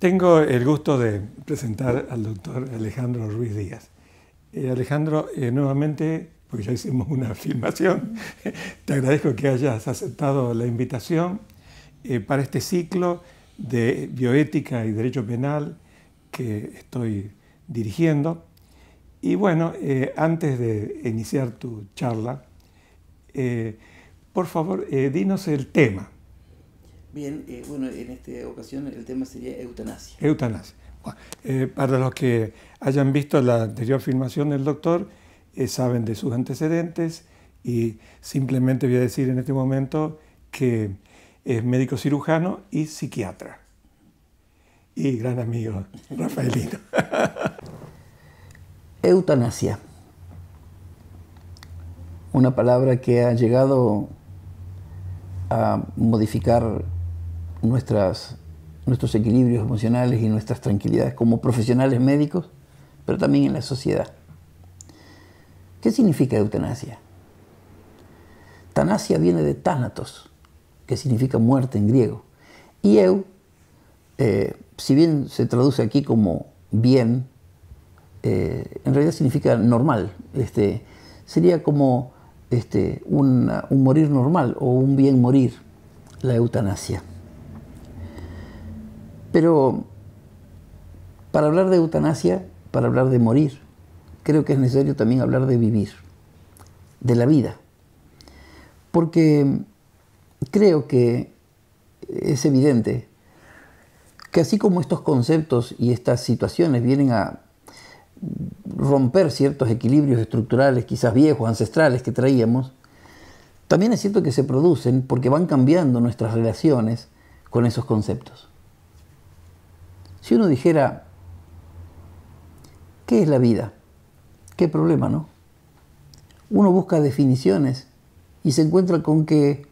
Tengo el gusto de presentar al doctor Alejandro Ruiz Díaz. Eh, Alejandro, eh, nuevamente, porque ya hicimos una filmación, te agradezco que hayas aceptado la invitación eh, para este ciclo de bioética y derecho penal que estoy dirigiendo. Y bueno, antes de iniciar tu charla, por favor, dinos el tema. Bien, eh, bueno, en esta ocasión el tema sería eutanasia. Eutanasia. Eh, para los que hayan visto la anterior filmación del doctor, eh, saben de sus antecedentes y simplemente voy a decir en este momento que es médico cirujano y psiquiatra. Y gran amigo Rafaelino. Eutanasia. Una palabra que ha llegado a modificar nuestras, nuestros equilibrios emocionales y nuestras tranquilidades como profesionales médicos, pero también en la sociedad. ¿Qué significa eutanasia? Tanasia viene de Thanatos, que significa muerte en griego. Y eu, eh, si bien se traduce aquí como bien, eh, en realidad significa normal. Este, sería como este, un morir normal o un bien morir, la eutanasia. Pero para hablar de eutanasia, para hablar de morir, creo que es necesario también hablar de vivir, de la vida. Porque creo que es evidente que así como estos conceptos y estas situaciones vienen a romper ciertos equilibrios estructurales, quizás viejos, ancestrales que traíamos, también es cierto que se producen porque van cambiando nuestras relaciones con esos conceptos. Si uno dijera, ¿qué es la vida? ¿Qué problema, no? Uno busca definiciones y se encuentra con que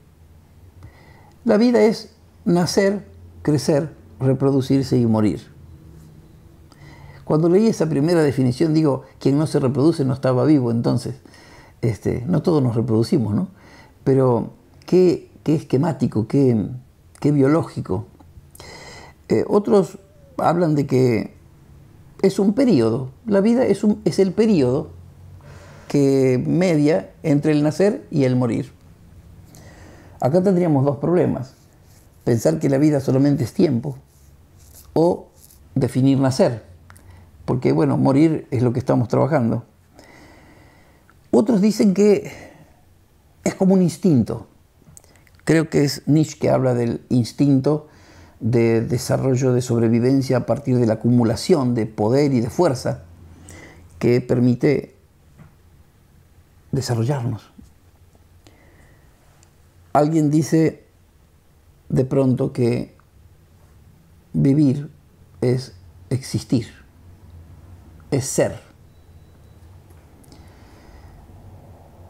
la vida es nacer, crecer, reproducirse y morir. Cuando leí esa primera definición digo, quien no se reproduce no estaba vivo, entonces, este, no todos nos reproducimos, ¿no? Pero qué, esquemático, qué, biológico. Eh, otros hablan de que es un periodo, la vida es, un, es el periodo que media entre el nacer y el morir. Acá tendríamos dos problemas. Pensar que la vida solamente es tiempo o definir nacer, porque bueno, morir es lo que estamos trabajando. Otros dicen que es como un instinto. Creo que es Nietzsche que habla del instinto de desarrollo de sobrevivencia a partir de la acumulación de poder y de fuerza que permite desarrollarnos. Alguien dice de pronto que vivir es existir, es ser.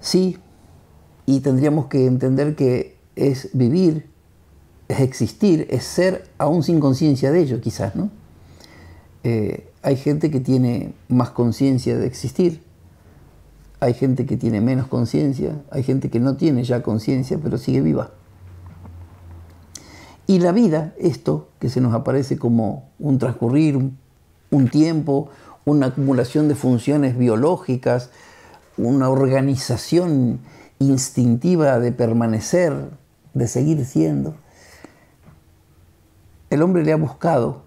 Sí, y tendríamos que entender que es vivir es existir, es ser aún sin conciencia de ello, quizás, ¿no? Eh, hay gente que tiene más conciencia de existir, hay gente que tiene menos conciencia, hay gente que no tiene ya conciencia, pero sigue viva. Y la vida, esto que se nos aparece como un transcurrir, un tiempo, una acumulación de funciones biológicas, una organización instintiva de permanecer, de seguir siendo, el hombre le ha buscado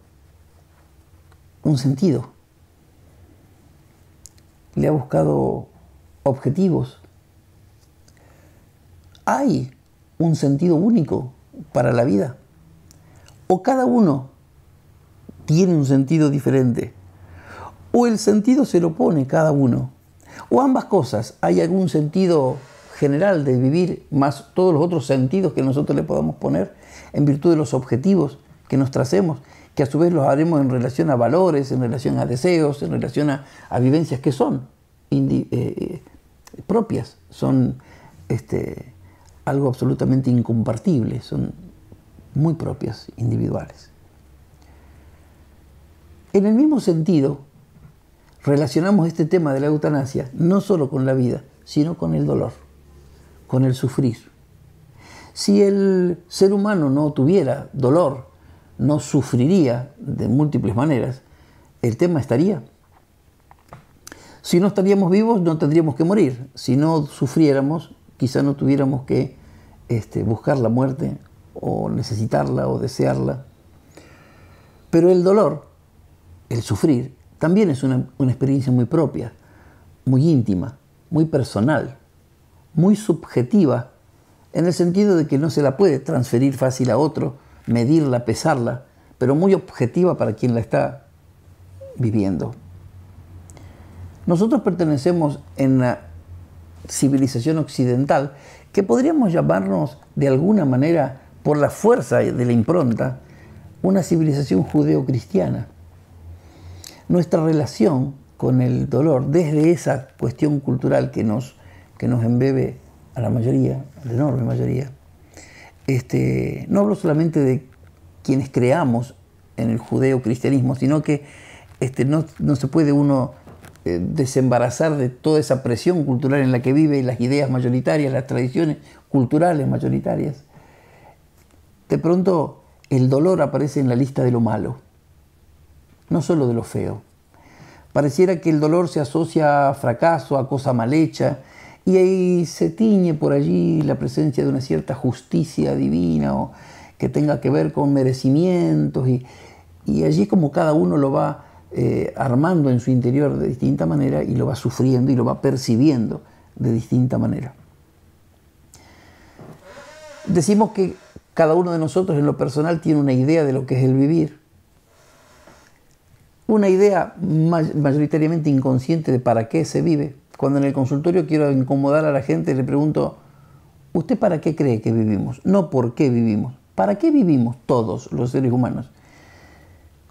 un sentido, le ha buscado objetivos. Hay un sentido único para la vida. O cada uno tiene un sentido diferente. O el sentido se lo pone cada uno. O ambas cosas. Hay algún sentido general de vivir más todos los otros sentidos que nosotros le podamos poner en virtud de los objetivos que nos tracemos, que a su vez los haremos en relación a valores, en relación a deseos, en relación a, vivencias que son eh, eh, propias, son este, algo absolutamente incompartible, son muy propias, individuales. En el mismo sentido, relacionamos este tema de la eutanasia no solo con la vida, sino con el dolor, con el sufrir. Si el ser humano no tuviera dolor, no sufriría de múltiples maneras, el tema estaría. Si no estaríamos vivos, no tendríamos que morir. Si no sufriéramos, quizá no tuviéramos que este, buscar la muerte o necesitarla o desearla. Pero el dolor, el sufrir, también es una, una experiencia muy propia, muy íntima, muy personal, muy subjetiva, en el sentido de que no se la puede transferir fácil a otro, medirla, pesarla, pero muy objetiva para quien la está viviendo. Nosotros pertenecemos en la civilización occidental que podríamos llamarnos de alguna manera, por la fuerza de la impronta, una civilización judeo-cristiana. Nuestra relación con el dolor, desde esa cuestión cultural que nos, que nos embebe a la mayoría, a la enorme mayoría, este, no hablo solamente de quienes creamos en el judeo-cristianismo, sino que este, no, se puede uno eh, desembarazar de toda esa presión cultural en la que vive, las ideas mayoritarias, las tradiciones culturales mayoritarias. De pronto el dolor aparece en la lista de lo malo, no solo de lo feo. Pareciera que el dolor se asocia a fracaso, a cosa mal hecha, y ahí se tiñe por allí la presencia de una cierta justicia divina o que tenga que ver con merecimientos, y, y allí como cada uno lo va eh, armando en su interior de distinta manera y lo va sufriendo y lo va percibiendo de distinta manera. Decimos que cada uno de nosotros en lo personal tiene una idea de lo que es el vivir, una idea mayoritariamente inconsciente de para qué se vive. Cuando en el consultorio quiero incomodar a la gente, le pregunto, ¿usted para qué cree que vivimos? No por qué vivimos. ¿Para qué vivimos todos los seres humanos?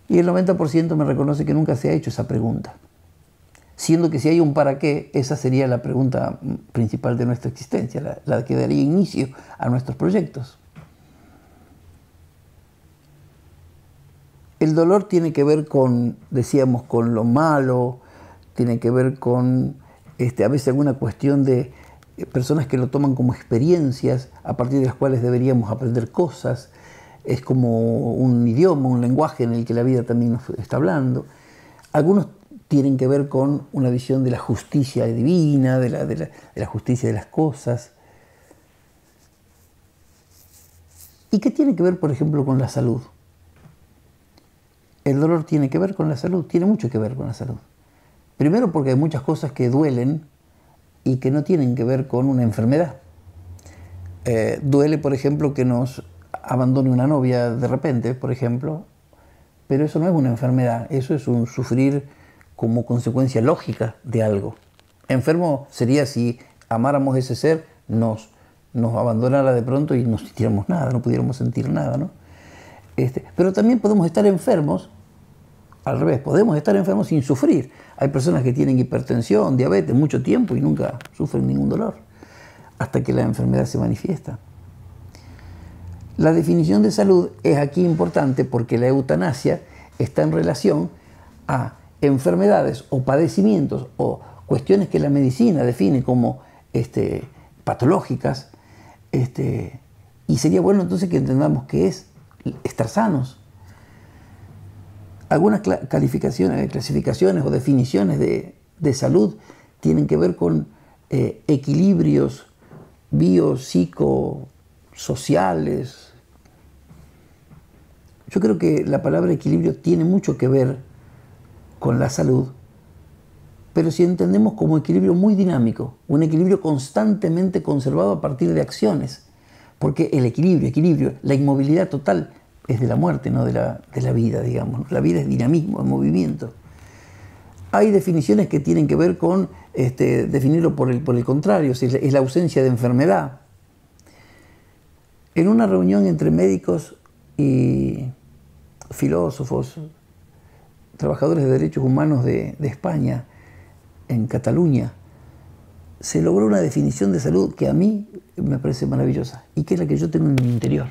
Y el 90% me reconoce que nunca se ha hecho esa pregunta. Siendo que si hay un para qué, esa sería la pregunta principal de nuestra existencia, la, que daría inicio a nuestros proyectos. El dolor tiene que ver con, decíamos, con lo malo, tiene que ver con este, a veces alguna cuestión de eh, personas que lo toman como experiencias a partir de las cuales deberíamos aprender cosas, es como un idioma, un lenguaje en el que la vida también nos está hablando. Algunos tienen que ver con una visión de la justicia divina, de la, de la, justicia de las cosas. ¿Y qué tiene que ver, por ejemplo, con la salud? El dolor tiene que ver con la salud, tiene mucho que ver con la salud. Primero porque hay muchas cosas que duelen y que no tienen que ver con una enfermedad. Eh, duele, por ejemplo, que nos abandone una novia de repente, por ejemplo, pero eso no es una enfermedad, eso es un sufrir como consecuencia lógica de algo. Enfermo sería si amáramos ese ser, nos, nos abandonara de pronto y no sintiéramos nada, no pudiéramos sentir nada. ¿no? Este, pero también podemos estar enfermos, al revés, podemos estar enfermos sin sufrir. Hay personas que tienen hipertensión, diabetes, mucho tiempo y nunca sufren ningún dolor, hasta que la enfermedad se manifiesta. La definición de salud es aquí importante porque la eutanasia está en relación a enfermedades o padecimientos o cuestiones que la medicina define como este, patológicas, este, y sería bueno entonces que entendamos qué es estar sanos. Algunas calificaciones, clasificaciones o definiciones de, salud tienen que ver con eh, equilibrios biopsicosociales, yo creo que la palabra equilibrio tiene mucho que ver con la salud, pero si entendemos como equilibrio muy dinámico, un equilibrio constantemente conservado a partir de acciones, porque el equilibrio, equilibrio, la inmovilidad total es de la muerte, no de la, de la vida, digamos. La vida es dinamismo, es movimiento. Hay definiciones que tienen que ver con este, definirlo por el, por el contrario, es la ausencia de enfermedad. En una reunión entre médicos y filósofos, trabajadores de derechos humanos de, España, en Cataluña, se logró una definición de salud que a mí me parece maravillosa y que es la que yo tengo en mi interior.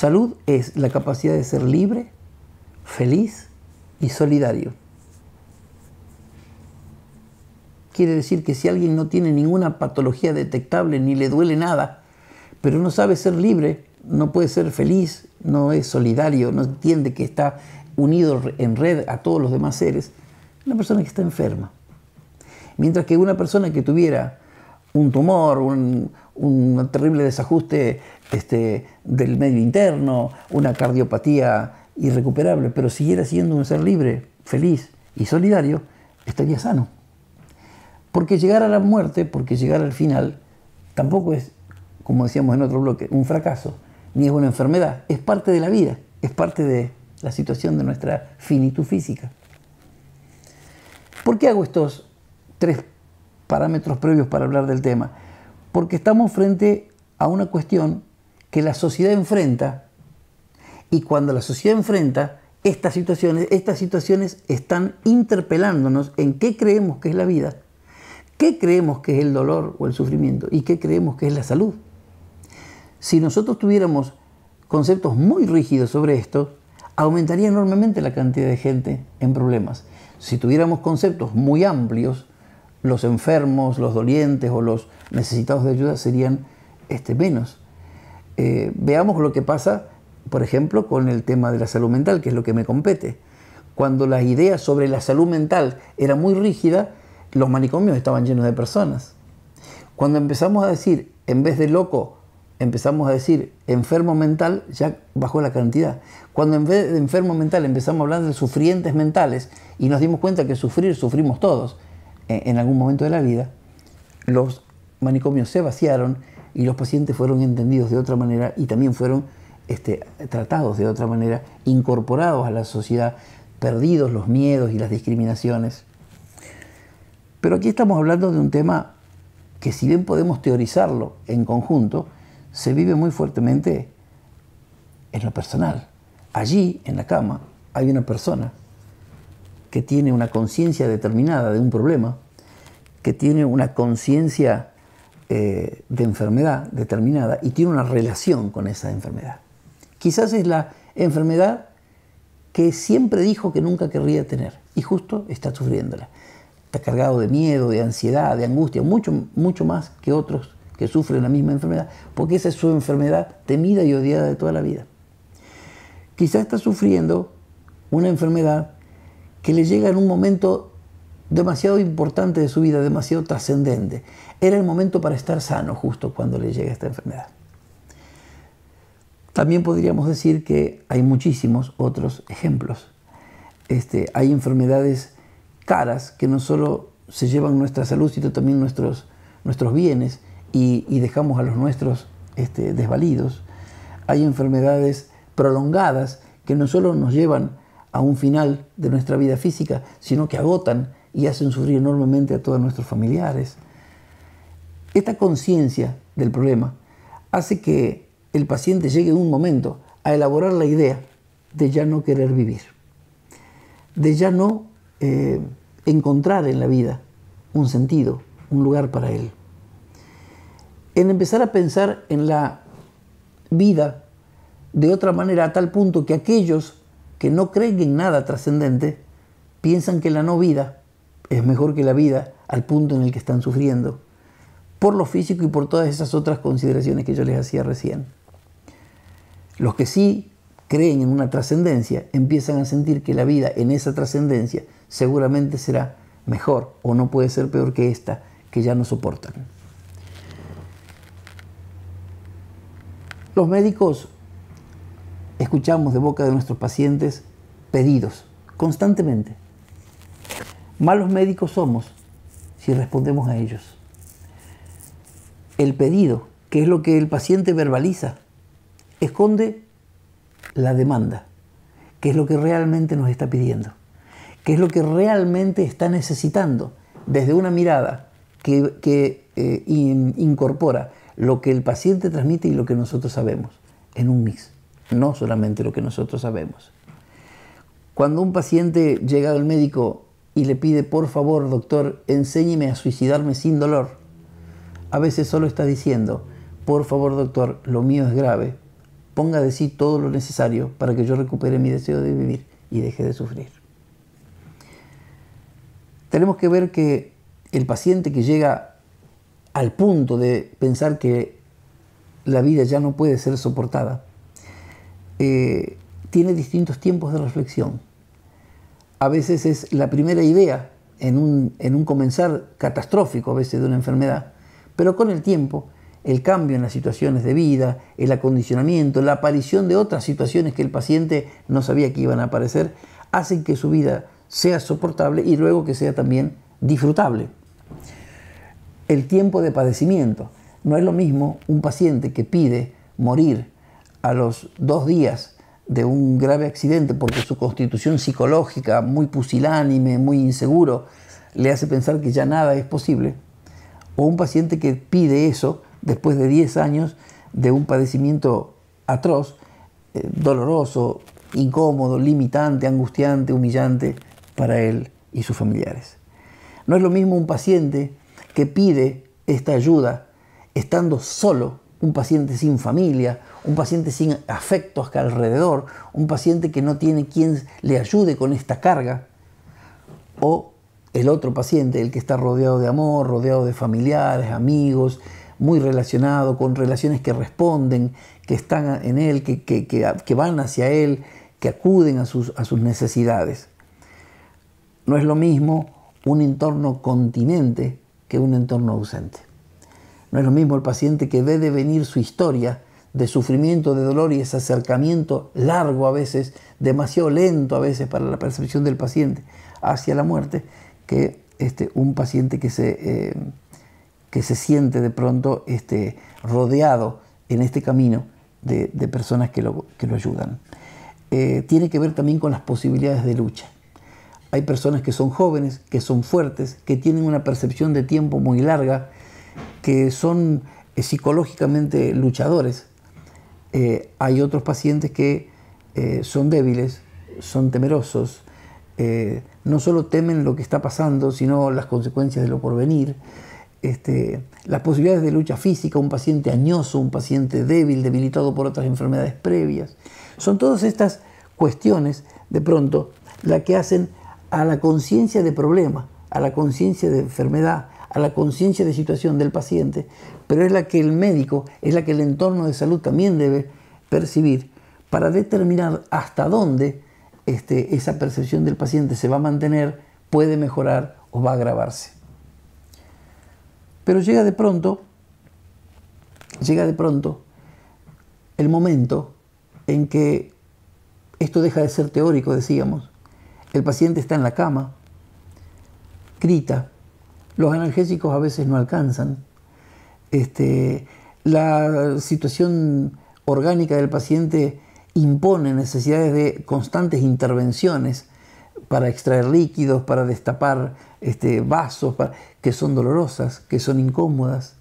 Salud es la capacidad de ser libre, feliz y solidario. Quiere decir que si alguien no tiene ninguna patología detectable ni le duele nada, pero no sabe ser libre, no puede ser feliz, no es solidario, no entiende que está unido en red a todos los demás seres, una persona que está enferma. Mientras que una persona que tuviera un tumor, un, terrible desajuste este, del medio interno, una cardiopatía irrecuperable, pero siguiera siendo un ser libre, feliz y solidario, estaría sano. Porque llegar a la muerte, porque llegar al final, tampoco es, como decíamos en otro bloque, un fracaso, ni es una enfermedad, es parte de la vida, es parte de la situación de nuestra finitud física. ¿Por qué hago estos tres parámetros previos para hablar del tema? Porque estamos frente a una cuestión que la sociedad enfrenta y cuando la sociedad enfrenta estas situaciones, estas situaciones están interpelándonos en qué creemos que es la vida, qué creemos que es el dolor o el sufrimiento y qué creemos que es la salud. Si nosotros tuviéramos conceptos muy rígidos sobre esto, aumentaría enormemente la cantidad de gente en problemas. Si tuviéramos conceptos muy amplios, los enfermos, los dolientes o los necesitados de ayuda serían este, menos. Eh, veamos lo que pasa, por ejemplo, con el tema de la salud mental, que es lo que me compete. Cuando las ideas sobre la salud mental eran muy rígidas, los manicomios estaban llenos de personas. Cuando empezamos a decir, en vez de loco, empezamos a decir enfermo mental, ya bajó la cantidad. Cuando en vez de enfermo mental empezamos a hablar de sufrientes mentales y nos dimos cuenta que sufrir sufrimos todos en algún momento de la vida, los manicomios se vaciaron y los pacientes fueron entendidos de otra manera y también fueron este, tratados de otra manera, incorporados a la sociedad, perdidos los miedos y las discriminaciones. Pero aquí estamos hablando de un tema que si bien podemos teorizarlo en conjunto, se vive muy fuertemente en lo personal. Allí, en la cama, hay una persona que tiene una conciencia determinada de un problema, que tiene una conciencia eh, de enfermedad determinada y tiene una relación con esa enfermedad. Quizás es la enfermedad que siempre dijo que nunca querría tener y justo está sufriéndola. Está cargado de miedo, de ansiedad, de angustia, mucho, mucho más que otros que sufren la misma enfermedad, porque esa es su enfermedad temida y odiada de toda la vida. Quizás está sufriendo una enfermedad que le llega en un momento demasiado importante de su vida, demasiado trascendente. Era el momento para estar sano justo cuando le llega esta enfermedad. También podríamos decir que hay muchísimos otros ejemplos. Este, hay enfermedades caras que no solo se llevan nuestra salud, sino también nuestros, nuestros bienes y, dejamos a los nuestros este, desvalidos. Hay enfermedades prolongadas que no solo nos llevan a un final de nuestra vida física, sino que agotan y hacen sufrir enormemente a todos nuestros familiares. Esta conciencia del problema hace que el paciente llegue en un momento a elaborar la idea de ya no querer vivir, de ya no eh, encontrar en la vida un sentido, un lugar para él en empezar a pensar en la vida de otra manera a tal punto que aquellos que no creen en nada trascendente piensan que la no vida es mejor que la vida al punto en el que están sufriendo, por lo físico y por todas esas otras consideraciones que yo les hacía recién. Los que sí creen en una trascendencia empiezan a sentir que la vida en esa trascendencia seguramente será mejor o no puede ser peor que esta que ya no soportan. Los médicos escuchamos de boca de nuestros pacientes pedidos constantemente. Malos médicos somos si respondemos a ellos. El pedido, que es lo que el paciente verbaliza, esconde la demanda, que es lo que realmente nos está pidiendo, que es lo que realmente está necesitando desde una mirada que, eh, incorpora lo que el paciente transmite y lo que nosotros sabemos, en un mix, no solamente lo que nosotros sabemos. Cuando un paciente llega al médico y le pide, por favor, doctor, enséñeme a suicidarme sin dolor, a veces solo está diciendo, por favor, doctor, lo mío es grave, ponga de sí todo lo necesario para que yo recupere mi deseo de vivir y deje de sufrir. Tenemos que ver que el paciente que llega al punto de pensar que la vida ya no puede ser soportada, eh, tiene distintos tiempos de reflexión. A veces es la primera idea en un, en un comenzar catastrófico a veces de una enfermedad, pero con el tiempo el cambio en las situaciones de vida, el acondicionamiento, la aparición de otras situaciones que el paciente no sabía que iban a aparecer, hacen que su vida sea soportable y luego que sea también disfrutable. El tiempo de padecimiento. No es lo mismo un paciente que pide morir a los dos días de un grave accidente porque su constitución psicológica, muy pusilánime, muy inseguro, le hace pensar que ya nada es posible, o un paciente que pide eso después de 10 años de un padecimiento atroz, eh, doloroso, incómodo, limitante, angustiante, humillante para él y sus familiares. No es lo mismo un paciente que pide esta ayuda estando solo, un paciente sin familia, un paciente sin afectos que alrededor, un paciente que no tiene quien le ayude con esta carga, o el otro paciente, el que está rodeado de amor, rodeado de familiares, amigos, muy relacionado, con relaciones que responden, que están en él, que, que, van hacia él, que acuden a sus, a sus necesidades. No es lo mismo un entorno continente que un entorno ausente. No es lo mismo el paciente que ve de venir su historia de sufrimiento, de dolor y ese acercamiento largo a veces, demasiado lento a veces para la percepción del paciente hacia la muerte, que este, un paciente que se, eh, que se siente de pronto este, rodeado en este camino de, personas que lo, que lo ayudan. Eh, tiene que ver también con las posibilidades de lucha. Hay personas que son jóvenes, que son fuertes, que tienen una percepción de tiempo muy larga, que son eh, psicológicamente luchadores. Eh, hay otros pacientes que son débiles, son temerosos, no solo temen lo que está pasando, sino las consecuencias de lo porvenir. Este, las posibilidades de lucha física, un paciente añoso, un paciente débil, debilitado por otras enfermedades previas. Son todas estas cuestiones, de pronto, las que hacen a la conciencia de problema, a la conciencia de enfermedad, a la conciencia de situación del paciente, pero es la que el médico, es la que el entorno de salud también debe percibir para determinar hasta dónde este, esa percepción del paciente se va a mantener, puede mejorar o va a agravarse. Pero llega de pronto, llega de pronto el momento en que esto deja de ser teórico, decíamos. El paciente está en la cama, grita, los analgésicos a veces no alcanzan, este, la situación orgánica del paciente impone necesidades de constantes intervenciones para extraer líquidos, para destapar este, vasos que son dolorosas, que son incómodas,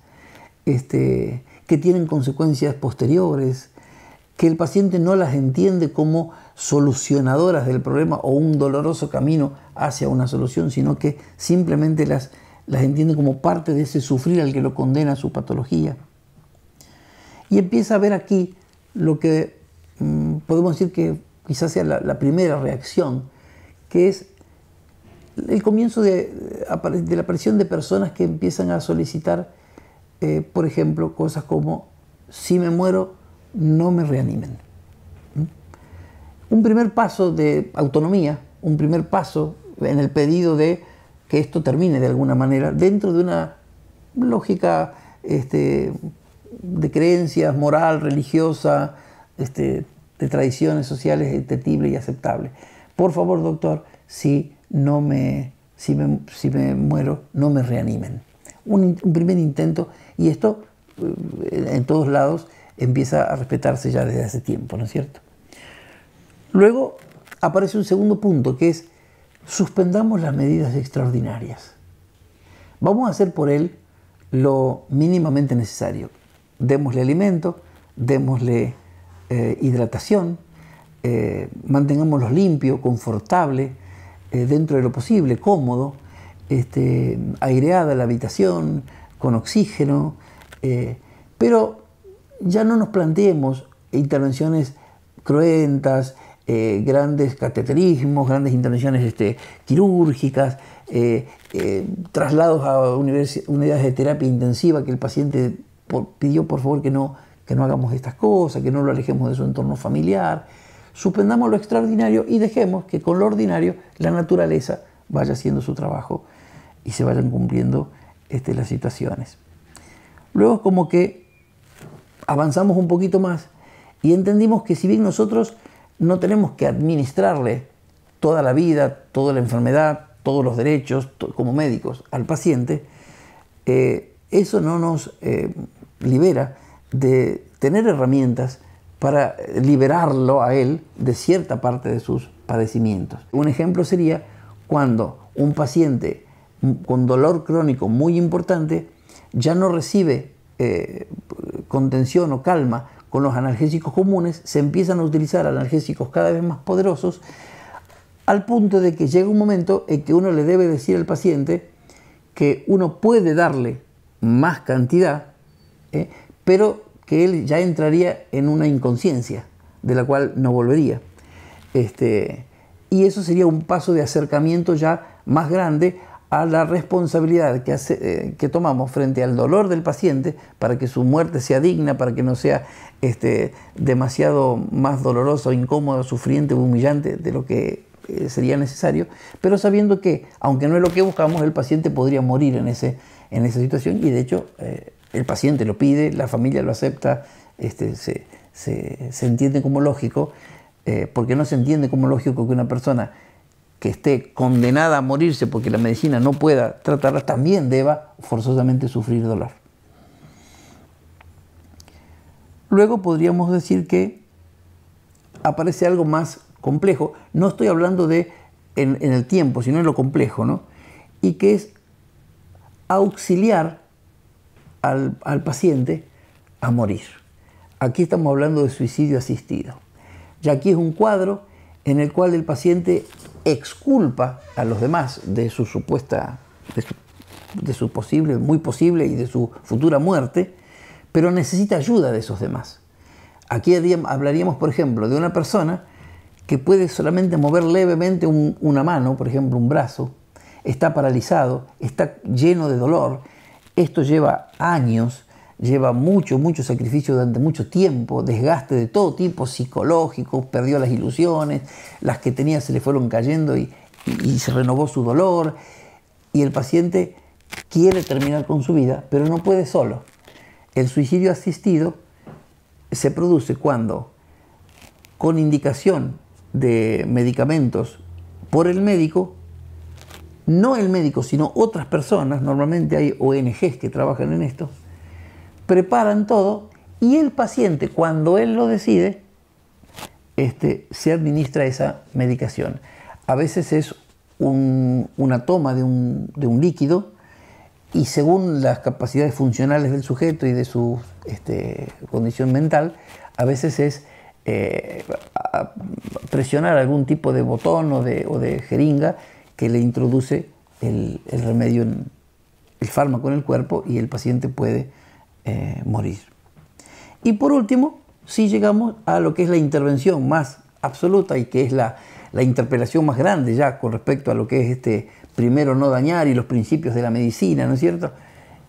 este, que tienen consecuencias posteriores, que el paciente no las entiende como solucionadoras del problema o un doloroso camino hacia una solución, sino que simplemente las, las entiende como parte de ese sufrir al que lo condena a su patología. Y empieza a ver aquí lo que mm, podemos decir que quizás sea la primera reacción, que es el comienzo de, la aparición de personas que empiezan a solicitar, eh, por ejemplo, cosas como, si me muero, no me reanimen. ¿Mm? Un primer paso de autonomía, un primer paso en el pedido de que esto termine de alguna manera, dentro de una lógica este, de creencias moral, religiosa, este, de tradiciones sociales entendible y aceptable. Por favor, doctor, si no me, si me, si me muero, no me reanimen. Un, primer intento, y esto eh, en todos lados empieza a respetarse ya desde hace tiempo, ¿no es cierto? Luego aparece un segundo punto, que es suspendamos las medidas extraordinarias. Vamos a hacer por él lo mínimamente necesario. Démosle alimento, démosle eh, hidratación, eh, mantengámoslo limpio, confortable, eh, dentro de lo posible, cómodo, este, aireada la habitación, con oxígeno, pero ya no nos planteemos intervenciones cruentas, eh, grandes cateterismos, grandes intervenciones este, quirúrgicas, traslados a unidades de terapia intensiva que el paciente pidió por favor que no, que no hagamos estas cosas, que no lo alejemos de su entorno familiar. Suspendamos lo extraordinario y dejemos que con lo ordinario la naturaleza vaya haciendo su trabajo y se vayan cumpliendo este, las situaciones. Luego como que avanzamos un poquito más y entendimos que si bien nosotros no tenemos que administrarle toda la vida, toda la enfermedad, todos los derechos como médicos al paciente, eh, eso no nos eh, libera de tener herramientas para liberarlo a él de cierta parte de sus padecimientos. Un ejemplo sería cuando un paciente con dolor crónico muy importante ya no recibe eh, contención o calma con los analgésicos comunes, se empiezan a utilizar analgésicos cada vez más poderosos, al punto de que llega un momento en que uno le debe decir al paciente que uno puede darle más cantidad, ¿eh? pero que él ya entraría en una inconsciencia de la cual no volvería. Este, y eso sería un paso de acercamiento ya más grande a la responsabilidad que, eh, que, tomamos frente al dolor del paciente para que su muerte sea digna, para que no sea este, demasiado más doloroso, incómodo, sufriente humillante de lo que eh, sería necesario, pero sabiendo que, aunque no es lo que buscamos, el paciente podría morir en, ese, en esa situación y de hecho eh, el paciente lo pide, la familia lo acepta, este, se, se, entiende como lógico, porque no se entiende como lógico que una persona que esté condenada a morirse porque la medicina no pueda tratarla, también deba forzosamente sufrir dolor. Luego podríamos decir que aparece algo más complejo, no estoy hablando de en, el tiempo, sino en lo complejo, ¿no? Y que es auxiliar al, al paciente a morir. Aquí estamos hablando de suicidio asistido. Ya aquí es un cuadro en el cual el paciente exculpa a los demás de su supuesta, de su, posible, muy posible y de su futura muerte, pero necesita ayuda de esos demás. Aquí hablaríamos, por ejemplo, de una persona que puede solamente mover levemente una mano, por ejemplo, un brazo, está paralizado, está lleno de dolor. Esto lleva años lleva mucho, mucho sacrificio durante mucho tiempo, desgaste de todo tipo, psicológico, perdió las ilusiones, las que tenía se le fueron cayendo y, se renovó su dolor. Y el paciente quiere terminar con su vida, pero no puede solo. El suicidio asistido se produce cuando, con indicación de medicamentos por el médico, no el médico, sino otras personas, normalmente hay ONGs que trabajan en esto, preparan todo y el paciente, cuando él lo decide, este, se administra esa medicación. A veces es una toma de un, líquido y según las capacidades funcionales del sujeto y de su este, condición mental, a veces es eh, presionar algún tipo de botón o de, jeringa que le introduce el, el remedio, en, el fármaco en el cuerpo y el paciente puede eh, morir. Y por último, si llegamos a lo que es la intervención más absoluta y que es la, interpelación más grande ya con respecto a lo que es este primero no dañar y los principios de la medicina, ¿no es cierto?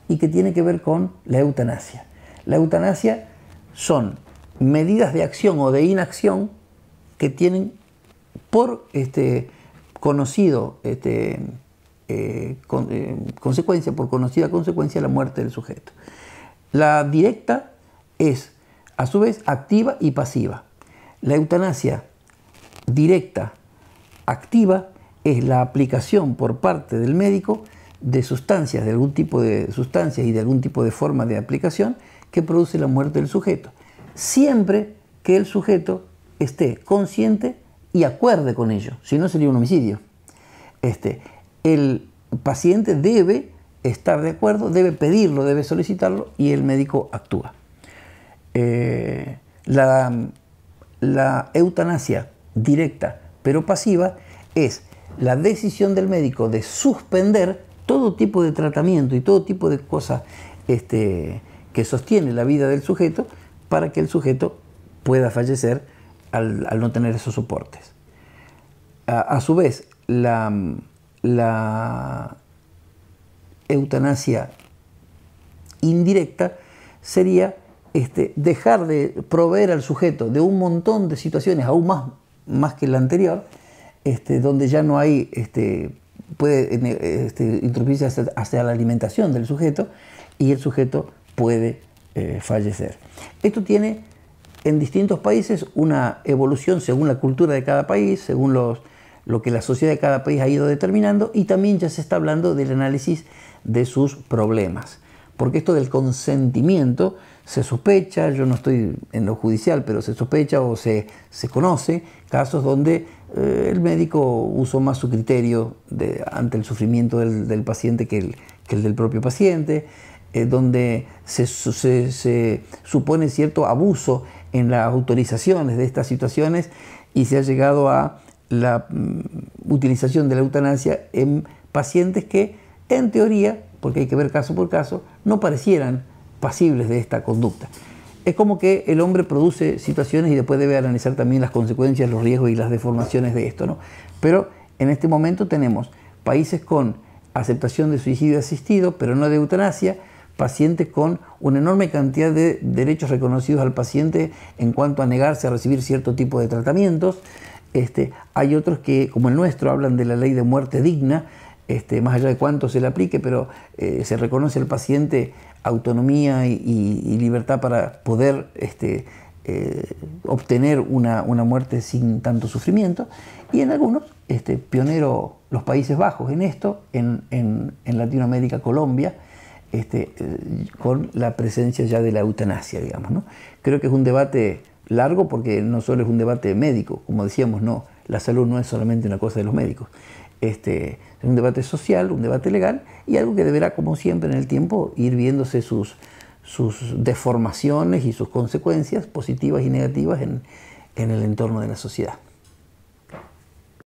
Y que tiene que ver con la eutanasia. La eutanasia son medidas de acción o de inacción que tienen por este, conocido este, eh, eh, consecuencia, por conocida consecuencia, la muerte del sujeto. La directa es, a su vez, activa y pasiva. La eutanasia directa, activa, es la aplicación por parte del médico de sustancias, de algún tipo de sustancias y de algún tipo de forma de aplicación que produce la muerte del sujeto. Siempre que el sujeto esté consciente y acuerde con ello, si no sería un homicidio. Este, el paciente debe estar de acuerdo, debe pedirlo, debe solicitarlo y el médico actúa. Eh, la, la eutanasia directa pero pasiva es la decisión del médico de suspender todo tipo de tratamiento y todo tipo de cosas este, que sostiene la vida del sujeto para que el sujeto pueda fallecer al, no tener esos soportes. A, su vez, la, la eutanasia indirecta sería este, dejar de proveer al sujeto de un montón de situaciones, aún más, más que la anterior, este, donde ya no hay, este, puede este, introducirse hasta, la alimentación del sujeto y el sujeto puede eh, fallecer. Esto tiene en distintos países una evolución según la cultura de cada país, según los, lo que la sociedad de cada país ha ido determinando y también ya se está hablando del análisis de sus problemas. Porque esto del consentimiento se sospecha, yo no estoy en lo judicial, pero se sospecha o se, se conoce casos donde eh, el médico usó más su criterio ante el sufrimiento del, paciente que el, que el, del propio paciente, eh, donde se, se, supone cierto abuso en las autorizaciones de estas situaciones y se ha llegado a la mm, utilización de la eutanasia en pacientes que, en teoría, porque hay que ver caso por caso, no parecieran pasibles de esta conducta. Es como que el hombre produce situaciones y después debe analizar también las consecuencias, los riesgos y las deformaciones de esto. ¿no? Pero en este momento tenemos países con aceptación de suicidio asistido, pero no de eutanasia, pacientes con una enorme cantidad de derechos reconocidos al paciente en cuanto a negarse a recibir cierto tipo de tratamientos. Este, hay otros que, como el nuestro, hablan de la ley de muerte digna, este, más allá de cuánto se le aplique, pero eh, se reconoce al paciente autonomía y, libertad para poder este, eh, obtener una, muerte sin tanto sufrimiento. Y en algunos, este, pionero los Países Bajos en esto, en, Latinoamérica, Colombia, eh, con la presencia ya de la eutanasia, digamos. ¿no? Creo que es un debate largo porque no solo es un debate médico, como decíamos, no, la salud no es solamente una cosa de los médicos. Este, es un debate social, un debate legal y algo que deberá, como siempre en el tiempo, ir viéndose sus, sus deformaciones y sus consecuencias positivas y negativas en, en el entorno de la sociedad.